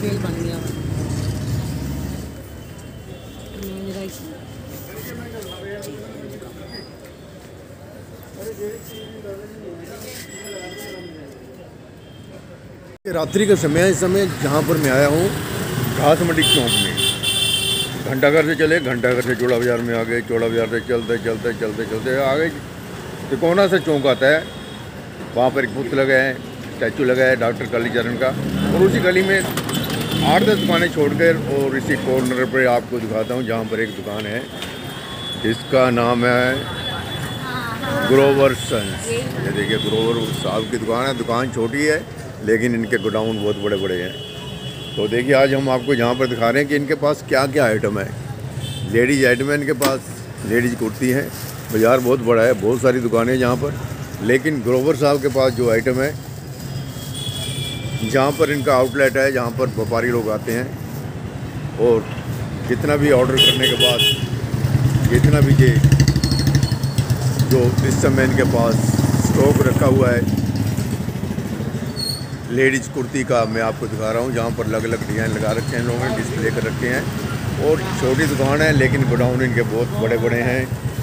बन गया। रात्रि का समय, इस समय जहाँ पर मैं आया हूँ घास मंडी चौक में। घंटाघर से चले, घंटाघर से चौड़ा बाज़ार में आ गए चौड़ा बाज़ार से चलते चलते चलते चलते आ गए तिकोना से चौंक आता है। वहाँ पर एक बुत लगा है, स्टैचू लगा है, डॉक्टर कालीचरण का। और उसी गली में आठ दस दुकानें छोड़कर और इसी कॉर्नर पर आपको दिखाता हूँ, जहाँ पर एक दुकान है। इसका नाम है ग्रोवर सन्स ये देखिए ग्रोवर साहब की दुकान है। दुकान छोटी है, लेकिन इनके गोडाउन बहुत बड़े बड़े हैं। तो देखिए, आज हम आपको यहाँ पर दिखा रहे हैं कि इनके पास क्या क्या आइटम है। लेडीज़ आइटम है इनके पास लेडीज़ कुर्ती है। बाज़ार बहुत बड़ा है, बहुत सारी दुकानें हैं यहाँ पर। लेकिन ग्रोवर साहब के पास जो आइटम है जहाँ पर इनका आउटलेट है, जहाँ पर व्यापारी लोग आते हैं और जितना भी ऑर्डर करने के बाद, जितना भी ये जो इस समय इनके पास स्टॉक रखा हुआ है, लेडीज़ कुर्ती का मैं आपको दिखा रहा हूँ, जहाँ पर अलग अलग डिज़ाइन लगा रखे हैं लोगों ने, डिस्प्ले कर रखे हैं और छोटी दुकान है, लेकिन गोडाउन इनके बहुत बड़े बड़े हैं।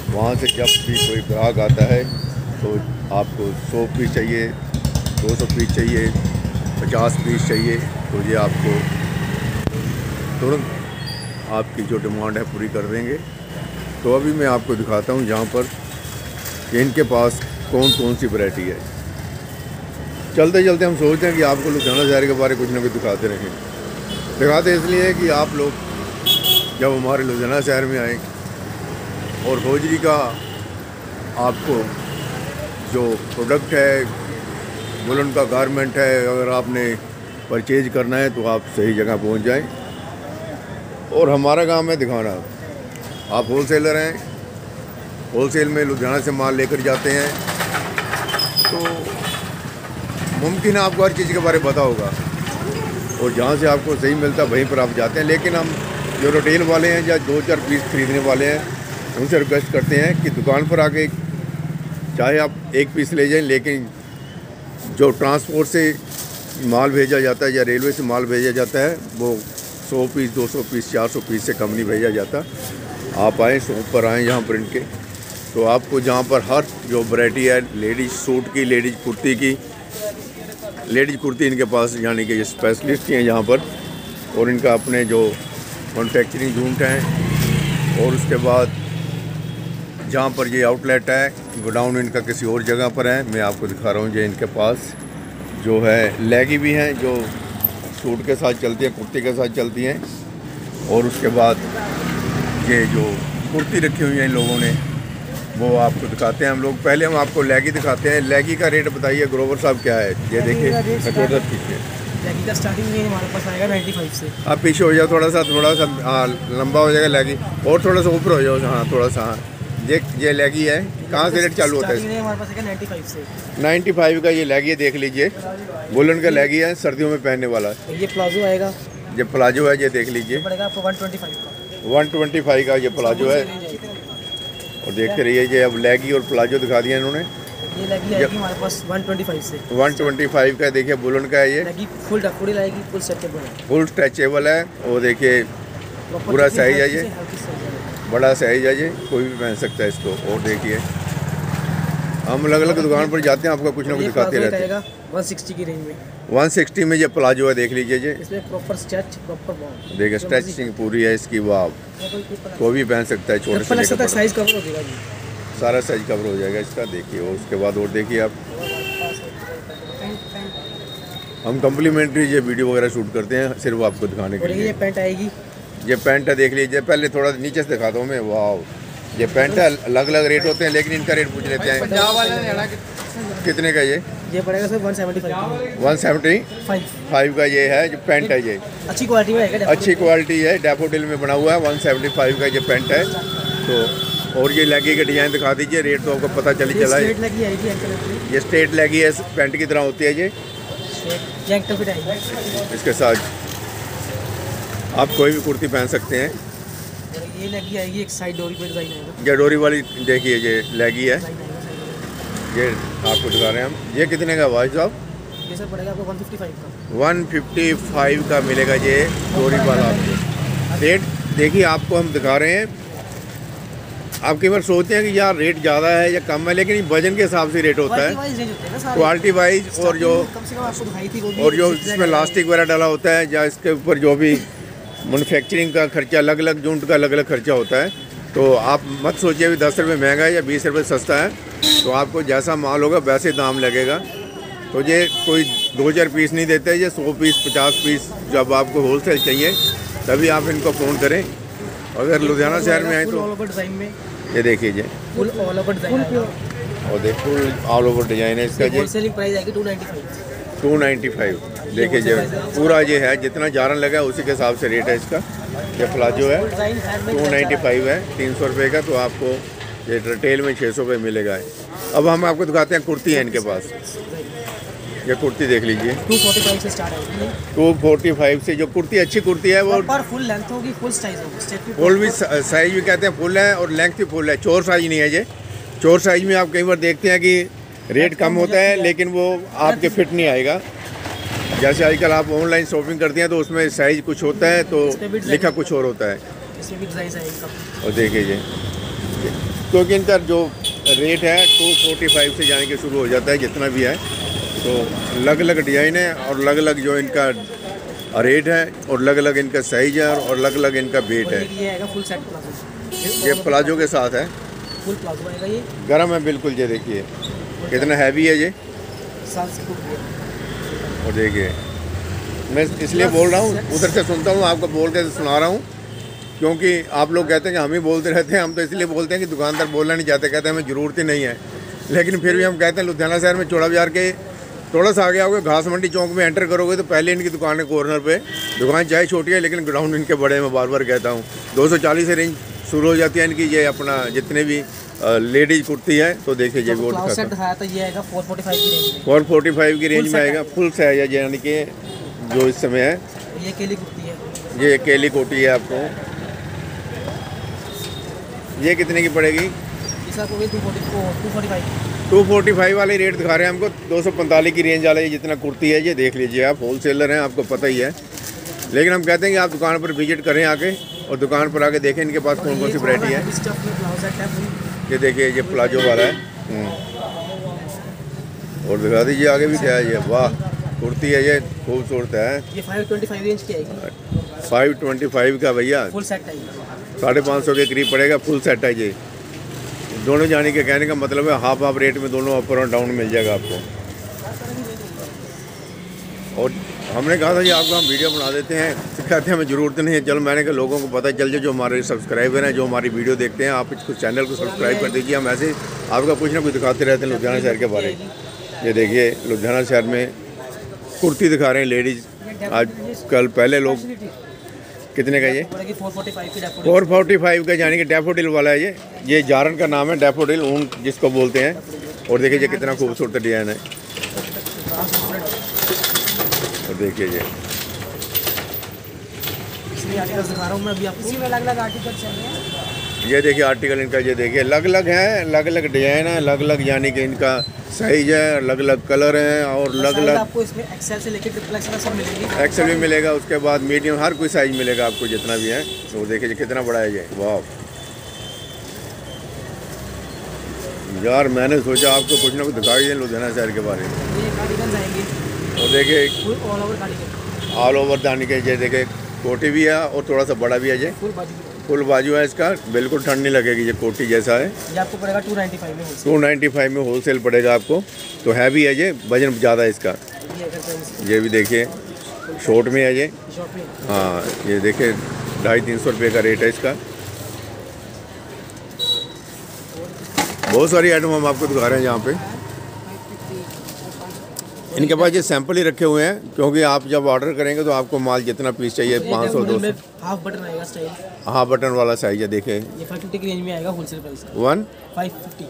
वहाँ से जब भी कोई ग्राहक आता है तो आपको सौ पीस चाहिए, दो सौ पीस चाहिए पचास पीस चाहिए तो ये आपको तुरंत आपकी जो डिमांड है पूरी कर देंगे। तो अभी मैं आपको दिखाता हूँ जहाँ पर कि इनके पास कौन कौन सी वैरायटी है। चलते चलते हम सोचते हैं कि आपको लुधियाना शहर के बारे में कुछ ना कुछ दिखाते रहें। दिखाते इसलिए हैं कि आप लोग जब हमारे लुधियाना शहर में आए और होजरी का आपको जो प्रोडक्ट है वुलन का गारमेंट है, अगर आपने परचेज करना है तो आप सही जगह पहुँच जाएँ। और हमारा काम है दिखाना आप होलसेलर हैं होलसेल में लुधियाना से माल लेकर जाते हैं तो मुमकिन है आपको हर चीज़ के बारे में पता होगा। और जहाँ से आपको सही मिलता वहीं पर आप जाते हैं। लेकिन हम जो रिटेल वाले हैं या दो चार पीस खरीदने वाले हैं, उनसे रिक्वेस्ट करते हैं कि दुकान पर आके चाहे आप एक पीस ले जाएँ, लेकिन ट्रांसपोर्ट से माल भेजा जाता है या रेलवे से माल भेजा जाता है, वो सौ पीस, दो सौ पीस, चार सौ पीस से कम नहीं भेजा जाता। आप आएँ शॉप पर आएँ यहाँ पर इनके तो आपको जहाँ पर हर जो वैरायटी है, लेडीज़ सूट की, लेडीज़ कुर्ती की, लेडीज़ कुर्ती इनके पास यानी कि ये स्पेशलिस्ट हैं यहाँ पर। और इनका अपने जो मैनुफैक्चरिंग यूनिट हैं, और उसके बाद जहाँ पर ये आउटलेट है गोडाउन इनका किसी और जगह पर है मैं आपको दिखा रहा हूँ ये इनके पास जो है लेगी भी हैं जो सूट के साथ चलती हैं कुर्ती के साथ चलती हैं और उसके बाद ये जो कुर्ती रखी हुई है इन लोगों ने वो आपको दिखाते हैं हम लोग। पहले हम आपको लेगी दिखाते हैं। लेगी का रेट बताइए ग्रोवर साहब क्या है? ये देखिए लेगी का स्टार्टिंग हमारे पास आएगा 95 से। आप पीछे हो जाओ थोड़ा सा थोड़ा सा हाँ लंबा हो जाएगा लेगी और थोड़ा सा ऊपर हो जाओ हाँ थोड़ा सा हाँ। ये ये लेगी है। कहाँ से रेट चालू होता है? हमारे पास आएगा 95 से। नाइन्टी फाइव का ये लेगी है देख लीजिए। वुलन का लेगी है सर्दियों में पहनने वाला। ये प्लाजो आएगा। ये प्लाजो है ये देख लीजिए। पड़ेगा आपको 125 का। वन ट्वेंटी फाइव का ये प्लाजो है। और देखते रहिए ये अब लेगी और प्लाजो दिखा दिया इन्होंने। ये लेगी आएगी हमारे पास 125 से। 125 का देखिए बुलन का है ये। लेगी फुल डफोड़ी आएगी फुल स्ट्रेचेबल है। फुल स्ट्रेचेबल है। और देखिए पूरा size है ये? बड़ा साइज़ है ये कोई भी पहन सकता है इसको। और देखिए हम अलग अलग दुकान पर जाते हैं आपका कुछ ना कुछ दिखाते रहते हैं। 160 की रेंज में। 160 में ये प्लाजो है देख लीजिए ये इसमें प्रॉपर स्ट्रेच प्रॉपर बॉन्ड देखिए स्ट्रेचिंग पूरी है इसकी वाह कोई भी पहन सकता है छोटे से लेकर साइज़ कवर हो जाएगा सारा साइज़ कवर हो जाएगा इसका देखिए और उसके बाद और देखिए आप। हम कम्प्लीमेंट्री ये वीडियो वगैरह शूट करते हैं सिर्फ़ आपको दिखाने के और ये लिए। पैंट आएगी। ये पेंट है देख लीजिए पहले थोड़ा नीचे से दिखाता हूँ मैं वाह ये पेंट है अलग अलग रेट होते हैं लेकिन इनका रेट पूछ लेते हैं। कितने का ये? ये पड़ेगा सर 175 का वन सेवेंटी फाइव। फाइव का ये है जो पैंट है ये। अच्छी क्वालिटी में आएगा अच्छी क्वालिटी है डैफ़ोडिल में बना हुआ है वन सेवेंटी फाइव का ये पैंट है। तो और ये लेगी का डिज़ाइन दिखा दीजिए रेट तो आपको पता चली चला है। ये स्ट्रेट लेगी है पैंट की तरह होती है ये। इसके साथ आप कोई भी कुर्ती पहन सकते हैं। ये लगी आएगी एक साइड डोरी पे डिज़ाइन ये डोरी वाली देखिए ये लेगी है। ये आपको दिखा रहे हैं हम। ये कितने का भाई साहब। ये सर पड़ेगा आपको 155 का। 155 का मिलेगा ये डोरी वाला आपको। रेट देखिए आपको हम दिखा रहे हैं। आप कई बार सोचते हैं कि यार रेट ज़्यादा है या कम है लेकिन वज़न के हिसाब से रेट होता है। क्वालिटी वाइज वाइज और जो कम से कम आपको दिखाई थी वो भी और जो इसमें लास्टिक वगैरह डाला होता है या इसके ऊपर जो भी मैनुफैक्चरिंग का खर्चा अलग अलग यूनिट का अलग अलग खर्चा होता है। तो आप मत सोचिए भी दस रुपये महँगा है या बीस रुपये सस्ता है तो आपको जैसा माल होगा वैसे दाम लगेगा। तो ये कोई दो चार पीस नहीं देते ये सौ पीस पचास पीस जब आपको होलसेल चाहिए तभी आप इनको फ़ोन करें। अगर लुधियाना शहर में आए तो ये देखिए जी। फुल ऑल ओवर डिज़ाइन और देखो ऑल ओवर डिज़ाइन है इसका जी। प्राइस आएगी 295 टू नाइन्टी फाइव देखिए जी पूरा ये है जितना जारन लगा है उसी के हिसाब से रेट है इसका। ये प्लाजो है टू नाइन्टी फाइव है तीन सौ रुपये का तो आपको ये रिटेल में छः सौ रुपये मिलेगा। अब हम आपको दिखाते हैं कुर्ती है इनके पास। ये कुर्ती देख लीजिए। 245 से स्टार्ट फोर्टी फाइव से जो कुर्ती अच्छी कुर्ती है वो पर फुल लेंथ होगी फुल साइज़ होगी। फुल भी साइज़ भी कहते हैं फुल है और लेंथ भी फुल है। चोर साइज़ नहीं है ये। चोर साइज़ में आप कई बार देखते हैं कि रेट कम होता है लेकिन वो आपके फिट नहीं आएगा। जैसे आजकल आप ऑनलाइन शॉपिंग करते हैं तो उसमें साइज़ कुछ होता है तो लिखा कुछ और होता है। और देखिए ये क्योंकि इनका जो रेट है टू फोर्टी फाइव से जाने के शुरू हो जाता है जितना भी है। तो अलग अलग डिज़ाइन है और अलग अलग जो इनका रेट है और अलग अलग इनका साइज़ है और अलग अलग इनका वेट है। ये प्लाजो के साथ है। गर्म है बिल्कुल ये देखिए। कितना हैवी है ये। और देखिए मैं इसलिए बोल रहा हूँ उधर से सुनता हूँ आपको बोल के सुना रहा हूँ क्योंकि आप लोग कहते हैं कि हम ही बोलते रहते हैं हम तो इसलिए बोलते हैं कि दुकानदार बोलना नहीं चाहते कहते हैं हमें ज़रूरत ही नहीं है। लेकिन फिर भी हम कहते हैं लुधियाना शहर में चौड़ा बाज़ार के थोड़ा सा आगे आओगे घास मंडी चौक में एंटर करोगे तो पहले इनकी दुकान है कॉर्नर पे। दुकान चाहे छोटी है लेकिन ग्राउंड इनके बड़े मैं बार बार कहता हूँ। 240 से रेंज शुरू हो जाती है इनकी ये अपना जितने भी लेडीज़ कुर्ती है तो देखिए ये वो क्लाउड सेट दिखाता दिखाया था ये आएगा 445 की रेंज में। फोर फोर्टी फाइव की रेंज में आएगा फुल साइज़ है यानी कि जो इस समय है। ये केली कुर्ती है। ये केली कोटी है आपको। ये कितने की पड़ेगी? टू फोर्टी फाइव वाली रेट दिखा रहे हैं हमको दो सौ पैंतालीस की रेंज वाला ये जितना कुर्ती है ये देख लीजिए आप होल सेलर हैं आपको पता ही है। लेकिन हम कहते हैं कि आप दुकान पर विज़िट करें आके और दुकान पर आके देखें इनके पास कौन कौन सी वैरायटी है। ये देखिए ये प्लाजो वाला है। हम्म। और दिखा दीजिए आगे भी क्या है ये। वाह कुर्ती है ये खूबसूरत है। ये 525 रेंज की आएगी। फाइव ट्वेंटी फाइव का भैया। फुल सेट आएगी साढ़े पाँच सौ के करीब पड़ेगा फुल सेट है ये। दोनों जाने के कहने का मतलब है हाफ़ हाफ़ रेट में दोनों अपर और डाउन मिल जाएगा आपको। और हमने कहा था कि आपको हम वीडियो बना देते हैं। कहते हैं हमें ज़रूरत नहीं है। चलो, मैंने कहा, लोगों को पता चल जाए, जो हमारे सब्सक्राइबर हैं, जो हमारी वीडियो देखते हैं, आप इसको चैनल को सब्सक्राइब कर दीजिए। हम ऐसे आपका कुछ ना कुछ दिखाते रहते हैं लुधियाना शहर के बारे में। ये देखिए, लुधियाना शहर में कुर्ती दिखा रहे हैं लेडीज़ आज कल पहले लोग कितने का ये? पड़ेगी 445 की डेफोडिल फोर फोर्टी फाइव का यानी कि डैफ़ोडिल वाला है ये। ये जारन का नाम है डैफ़ोडिल ऊन जिसको बोलते हैं। और देखिए, ये कितना खूबसूरत डिज़ाइन है और देखिए ये इसमें आर्टिकल्स दिखा रहा हूँ मैं अभी आपको इसमें अलग अलग आर्टिकल चाहिए ये देखिए आर्टिकल इनका ये देखिए अलग अलग है अलग अलग डिज़ाइन है अलग अलग यानी कि इनका साइज़ है अलग अलग कलर हैं और अलग अलग आपको इसमें एक्सेल से लेकर एक्सेल सब मिलेंगी। एक्सेल भी मिलेगा उसके बाद मीडियम हर कोई साइज़ मिलेगा आपको जितना भी है। तो देखिए कितना बड़ा है ये वाह। यार मैंने सोचा आपको कुछ ना कुछ दिखाई दें लुधियाना शहर के बारे में। ये और देखिए ऑल ओवर दानी के। ये देखे कोटी भी है और थोड़ा सा बड़ा भी है ये। फुल बाजू है इसका बिल्कुल ठंड नहीं लगेगी ये कोटी जैसा है। ये आपको पड़ेगा 295 में टू नाइन्टी फाइव में होलसेल पड़ेगा आपको तो हैवी है ये वज़न ज़्यादा है इसका। ये भी देखिए शॉर्ट में है ये। हाँ ये देखिए ढाई तीन सौ रुपये का रेट है इसका। बहुत सारी आइटम हम आपको दिखा रहे हैं यहाँ पे। इनके पास ये सैंपल ही रखे हुए हैं क्योंकि आप जब ऑर्डर करेंगे तो आपको माल जितना पीस चाहिए पाँच सौ दो सौ। हाफ़ बटन आएगा स्टाइल हाँ बटन वाला साइज़ है देखें। ये 550 की रेंज में आएगा wholesale price one five fifty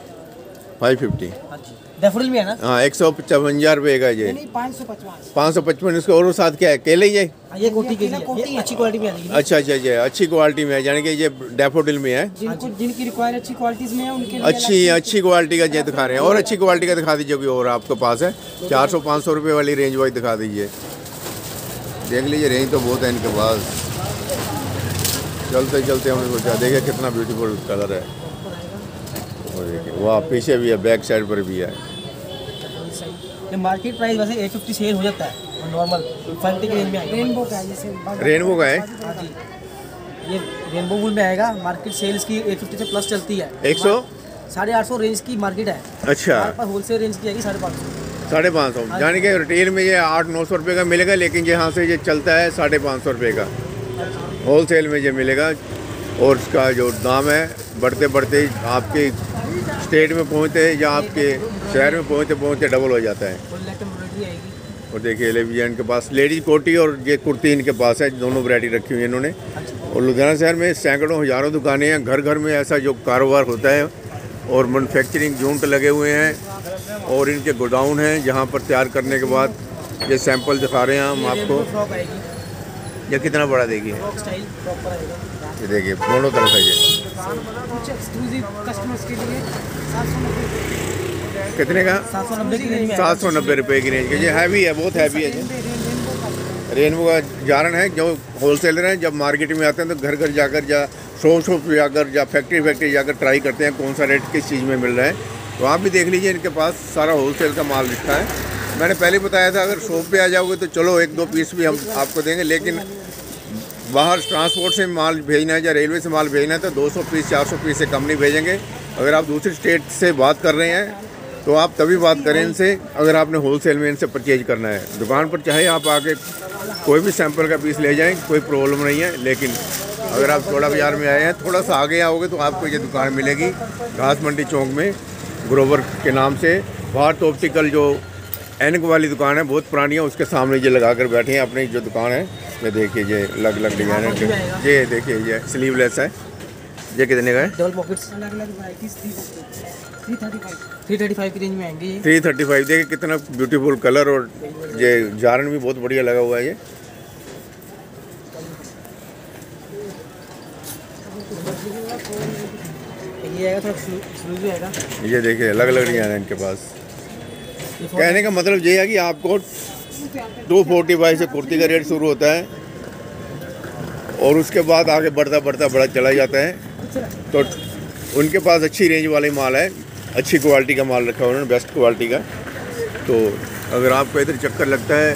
हाँ जी। डेफोडिल में है ना? हाँ एक सौ पचवंजा रुपये का ये। पाँच सौ पचपन पाँच सौ पचपन इसके और साथ क्या है? केले ही है? ये कोटी के लिए। अच्छी क्वालिटी में आएगी अच्छा अच्छा अच्छा अच्छी क्वालिटी में है यानी कि ये डेफोडिल में है। जिनको जिनकी रिक्वायर अच्छी क्वालिटीज में है उनके अच्छी अच्छी क्वालिटी का ये दिखा रहे हैं। और अच्छी क्वालिटी का दिखा दीजिए कोई और आपके पास है। चार सौ पाँच सौ रुपये वाली रेंज वाइज दिखा दीजिए। देख लीजिए रेंज तो बहुत है इनके पास। चलते चलते हमने सोचा देखिए कितना ब्यूटीफुल कलर है। और देखिए वाह पीछे भी है बैक साइड पर भी है. ये मार्केट प्राइस वैसे एट फिफ्टी सेल हो जाता है नॉर्मल फाइव की रेंज में रेनबो का जैसे रेनबो का है? हाँ जी. ये रेनबो वूल में आएगा मार्केट सेल्स की एट फिफ्टी से प्लस चलती है. एक सौ? साढ़े आठ सौ रेंज की मार्केट है. अच्छा. पास होलसेल रेंज की आएगी साढ़े पाँच सौ. साढ़े पाँच सौ. यानी कि रिटेल में ये आठ नौ सौ रुपये का मिलेगा लेकिन यहाँ से ये चलता है साढ़े पाँच सौ रुपये का. होल सेल में ये मिलेगा और उसका जो दाम है बढ़ते बढ़ते आपके स्टेट में पहुँचते या आपके शहर में पहुँचते पहुँचते डबल हो जाता है। आएगी और देखिए लेविया इनके पास लेडीज़ कोटी और ये कुर्ती इनके पास है दोनों वैरायटी रखी हुई है इन्होंने। और लुधियाना शहर में सैकड़ों हज़ारों दुकानें हैं घर घर में ऐसा जो कारोबार होता है और मैनुफैक्चरिंग यूनिट लगे हुए हैं और इनके गोडाउन हैं जहाँ पर तैयार करने के बाद ये सैंपल दिखा रहे हैं हम आपको। यह कितना बड़ा देगी? आएगा। ये देखिए दोनों तरफ़ है ये। कितने का? सात सौ नब्बे रुपये की रेंज के। ये हैवी है बहुत हैवी है रेनबो का जारन है जो होलसेलर हैं जब मार्केट में आते हैं तो घर घर जाकर या शॉप शॉप पे जाकर या फैक्ट्री फैक्ट्री जाकर ट्राई करते हैं कौन सा रेट किस चीज़ में मिल रहा है। तो आप भी देख लीजिए इनके पास सारा होलसेल का माल लिखा है। मैंने पहले बताया था अगर शॉप पे आ जाओगे तो चलो एक दो पीस भी हम आपको देंगे लेकिन बाहर ट्रांसपोर्ट से माल भेजना है या रेलवे से माल भेजना है तो 200 पीस 400 पीस से कम नहीं भेजेंगे। अगर आप दूसरी स्टेट से बात कर रहे हैं तो आप तभी बात करें इनसे, अगर आपने होलसेल में इनसे परचेज करना है। दुकान पर चाहे आप आके कोई भी सैंपल का पीस ले जाएँ, कोई प्रॉब्लम नहीं है, लेकिन अगर आप थोड़ा बाज़ार में आए हैं, थोड़ा सा आगे आओगे तो आपको ये दुकान मिलेगी घास मंडी चौक में, ग्रोवर के नाम से। भारत ऑप्टिकल जो एनक वाली दुकान है बहुत पुरानी है उसके सामने ये लगा कर बैठे हैं अपनी जो दुकान है ये देखिए ये अलग अलग डिज़ाइन है। ये देखिए ये स्लीवलेस है। ये कितने का है? डबल पॉकेट्स अलग अलग थ्री थर्टी फाइव की रेंज में आएँगे थ्री थर्टी फाइव देखिए कितना ब्यूटीफुल कलर और ये जारन भी बहुत बढ़िया लगा हुआ है ये। ये आएगा थोड़ा स्लू भी आएगा। ये देखिए अलग अलग डिज़ाइन है इनके पास। कहने का मतलब ये है कि आपको टू फोर्टी फाइव से कुर्ती का रेट शुरू होता है और उसके बाद आगे बढ़ता बढ़ता बढ़ा चला जाता है। तो उनके पास अच्छी रेंज वाले माल है, अच्छी क्वालिटी का माल रखा है उन्होंने बेस्ट क्वालिटी का। तो अगर आपको इधर चक्कर लगता है,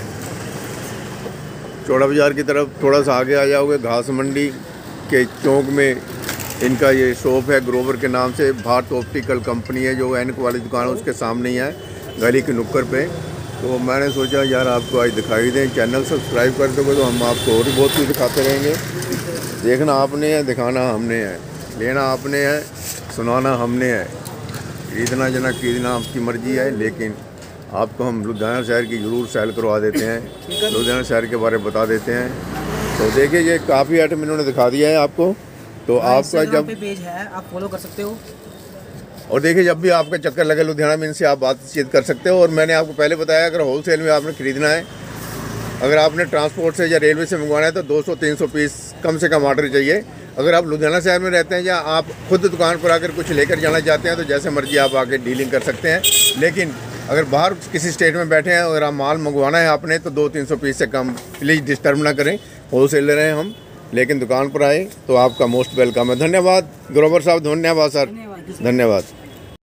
चौड़ा बाज़ार की तरफ़ थोड़ा सा आगे आ जाओगे, घास मंडी के चौक में इनका ये शॉप है ग्रोवर के नाम से, भारत ऑप्टिकल कंपनी है, जो एनक वाली दुकान है, उसके सामने ही है। गली के नुक्कर पे। तो मैंने सोचा यार आपको आज दिखाई दें चैनल सब्सक्राइब कर दोगे तो हम आपको और भी बहुत कुछ दिखाते रहेंगे। देखना आपने है दिखाना हमने है। लेना आपने है सुनाना हमने है। खरीदना जना खरीदना आपकी मर्ज़ी है लेकिन आपको हम लुधियाना शहर की ज़रूर सैल करवा देते हैं। लुधियाना शहर के बारे में बता देते हैं। तो देखिए ये काफ़ी आइटम इन्होंने दिखा दिया है आपको। तो आपका जब पेज है आप फॉलो कर सकते हो। और देखिए जब भी आपका चक्कर लगे लुधियाना में इनसे आप बातचीत कर सकते हो। और मैंने आपको पहले बताया अगर होलसेल में आपने खरीदना है अगर आपने ट्रांसपोर्ट से या रेलवे से मंगवाना है तो 200-300 पीस कम से कम ऑर्डर चाहिए। अगर आप लुधियाना शहर में रहते हैं या आप खुद दुकान पर आकर कुछ लेकर जाना चाहते हैं तो जैसे मर्ज़ी आप आके डीलिंग कर सकते हैं। लेकिन अगर बाहर किसी स्टेट में बैठे हैं अगर आप माल मंगवाना है आपने तो दो तीन सौ पीस से कम प्लीज़ डिस्टर्ब ना करें। होलसेलर हैं हम लेकिन दुकान पर आए तो आपका मोस्ट वेलकम है। धन्यवाद ग्रोवर साहब धन्यवाद सर। धन्यवाद।